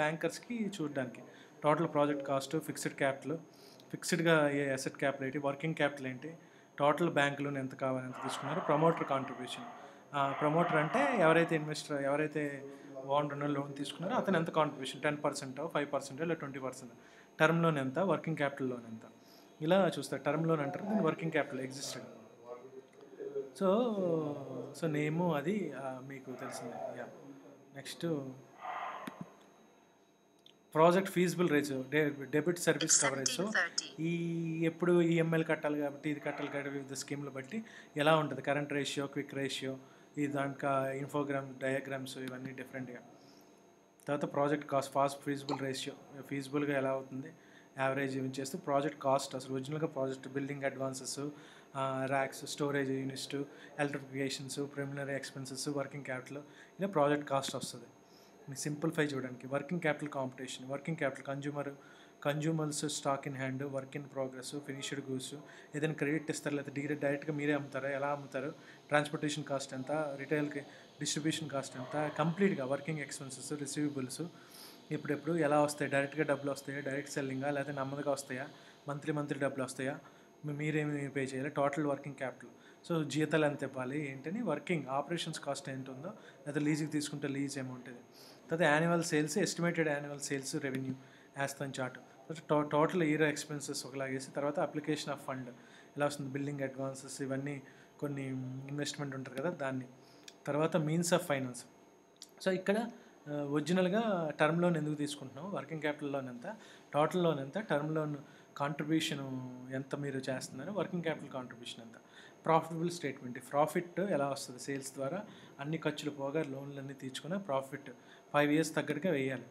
బ్యాంకర్స్కి చూడడానికి. Total project cost fixed capital ఫిక్స్డ్గా ఏ asset capital ఏంటి వర్కింగ్ క్యాపిటల్ ఏంటి టోటల్ బ్యాంక్ లోన్ ఎంత కావాలి ఎంత తీసుకున్నారు ప్రమోటర్ కాంట్రిబ్యూషన్ ప్రమోటర్ అంటే ఎవరైతే ఇన్వెస్టర్ ఎవరైతే ఓనర్ లోన్ తీసుకున్నారో అతను ఎంత contribution ten percent five percent లేదా ట్వంటీ పర్సెంట్ టర్మ్ లోన్ ఎంత? వర్కింగ్ క్యాపిటల్ లోన్ ఎంత? ఇలా చూస్తారు. టర్మ్ లోన్ అంటారు దీని working capital existed so so నేము అది మీకు తెలిసిందే. Yeah next project feasible ratio debit service coverage. So ఈ ఎప్పుడు ఈఎంఐలు కట్టాలి కాబట్టి ఇది కట్టాలి కాబట్టి వివిధ స్కీమ్లు బట్టి ఎలా ఉంటుంది? కరెంట్ రేషియో క్విక్ రేషియో ఈ దాంట్లో ఇన్ఫోగ్రామ్ డయాగ్రామ్స్ ఇవన్నీ డిఫరెంట్గా. తర్వాత project cost fast feasible ratio ఫీజిబుల్గా ఎలా అవుతుంది? యావరేజ్ ఇవి చేస్తూ ప్రాజెక్ట్ కాస్ట్ అసలు ఒరిజినల్గా project building advances racks storage units electrifications preliminary expenses working capital ఇలా ప్రాజెక్ట్ కాస్ట్ వస్తుంది. సింప్లిఫై చూడడానికి working capital competition working capital consumer consumers stock in hand work in progress finished goods ఏదైనా credit ఇస్తారు లేదా direct డైరెక్ట్గా మీరే అమ్ముతారా ఎలా అమ్ముతారు ట్రాన్స్పోర్టేషన్ కాస్ట్ ఎంత రిటైల్కి డిస్ట్రిబ్యూషన్ కాస్ట్ ఎంత కంప్లీట్గా వర్కింగ్ ఎక్స్పెన్సెస్ రిసీవబుల్స్ ఇప్పుడెప్పుడు ఎలా వస్తాయి డైరెక్ట్గా డబ్బులు వస్తాయా డైరెక్ట్ సెల్లింగా లేకపోతే నెమ్మదిగా వస్తాయా మంత్లీ మంత్లీ డబ్బులు వస్తాయా మీరేమి పే చేయాలి టోటల్ వర్కింగ్ క్యాపిటల్ సో జీతాలు ఎంత ఇవ్వాలి ఏంటని వర్కింగ్ ఆపరేషన్స్ కాస్ట్ ఎంత ఉందో లేదా లీజుకి తీసుకుంటే లీజ్ ఏముంటుంది తర్వాత annual sales estimated annual sales revenue వేస్తాం చార్ట్ టో టోటల్ ఇయర్ ఎక్స్పెన్సెస్ ఒకలాగేసి తర్వాత అప్లికేషన్ ఆఫ్ ఫండ్ ఎలా వస్తుంది? బిల్డింగ్ అడ్వాన్సెస్ ఇవన్నీ కొన్ని ఇన్వెస్ట్మెంట్ ఉంటారు కదా దాన్ని. తర్వాత మీన్స్ ఆఫ్ ఫైనాన్స్ సో ఇక్కడ ఒరిజినల్గా టర్మ్ లోన్ ఎందుకు తీసుకుంటున్నాం వర్కింగ్ క్యాపిటల్ లోన్ ఎంత? టోటల్ లోన్ ఎంత? టర్మ్ లోన్ కాంట్రిబ్యూషన్ ఎంత మీరు చేస్తున్నారు? వర్కింగ్ క్యాపిటల్ కాంట్రిబ్యూషన్ ఎంత? ప్రాఫిటబుల్ స్టేట్మెంట్ ప్రాఫిట్ ఎలా వస్తుంది? సేల్స్ ద్వారా అన్ని ఖర్చులు పోగా లోన్లు అన్నీ తీర్చుకుని ప్రాఫిట్ ఫైవ్ ఇయర్స్ తగ్గట్టుగా వేయాలి.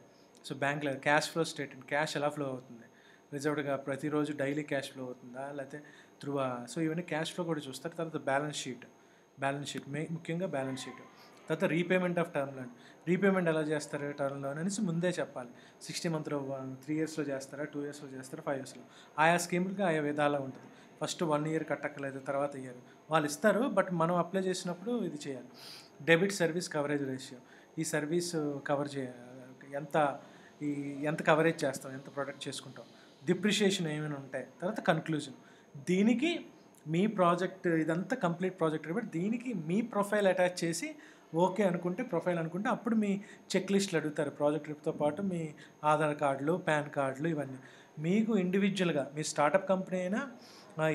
సో బ్యాంక్లో క్యాష్ ఫ్లో స్టేట్మెంట్ క్యాష్ ఎలా ఫ్లో అవుతుంది? రిజర్వ్డ్గా ప్రతిరోజు డైలీ క్యాష్ ఫ్లో అవుతుందా? లేకపోతే త్రూ సో ఇవన్నీ క్యాష్ ఫ్లో కూడా చూస్తారు. తర్వాత బ్యాలెన్స్ షీట్ బ్యాలెన్స్ షీట్ మే ముఖ్యంగా బ్యాలెన్స్ షీట్ తర్వాత repayment of term loan repayment ఎలా చేస్తారు టర్మ్ లోన్ అనేసి ముందే చెప్పాలి. సిక్స్టీ మంత్లో త్రీ ఇయర్స్లో చేస్తారా? టూ ఇయర్స్లో చేస్తారా? ఫైవ్ ఇయర్స్లో ఆయా స్కీములకి ఆయా విధాలా ఉంటుంది. ఫస్ట్ వన్ ఇయర్ కట్టక్కలేదు తర్వాత ఇయర్. వాళ్ళు ఇస్తారు బట్ మనం అప్లై చేసినప్పుడు ఇది చేయాలి. Debit service coverage ratio. ఈ సర్వీస్ కవర్ చే ఎంత ఈ ఎంత కవరేజ్ చేస్తాం ఎంత ప్రొడక్ట్ చేసుకుంటాం. డిప్రిషియేషన్ ఏమైనా ఉంటాయి తర్వాత కన్క్లూజన్. దీనికి మీ ప్రాజెక్ట్ ఇదంతా కంప్లీట్ ప్రాజెక్ట్ కాబట్టి దీనికి మీ ప్రొఫైల్ అటాచ్ చేసి ఓకే అనుకుంటే ప్రొఫైల్ అనుకుంటే అప్పుడు మీ చెక్ లిస్టులు అడుగుతారు. ప్రాజెక్ట్ రిప్తో పాటు మీ ఆధార్ కార్డులు పాన్ కార్డులు ఇవన్నీ. మీకు ఇండివిజువల్గా మీ స్టార్టప్ కంపెనీ అయినా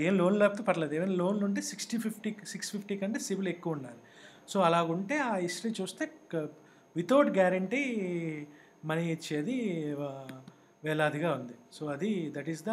ఏం లోన్ లేకపోతే పర్లేదు. ఏమైనా లోన్లు ఉంటే సిక్స్టీ ఫిఫ్టీ సిక్స్ ఫిఫ్టీ కంటే సివిల్ ఎక్కువ ఉండాలి. సో అలాగుంటే ఆ హిస్టరీ చూస్తే వితౌట్ గ్యారంటీ మనీ ఇచ్చేది వేలాదిగా ఉంది. సో అది దట్ ఈస్ ద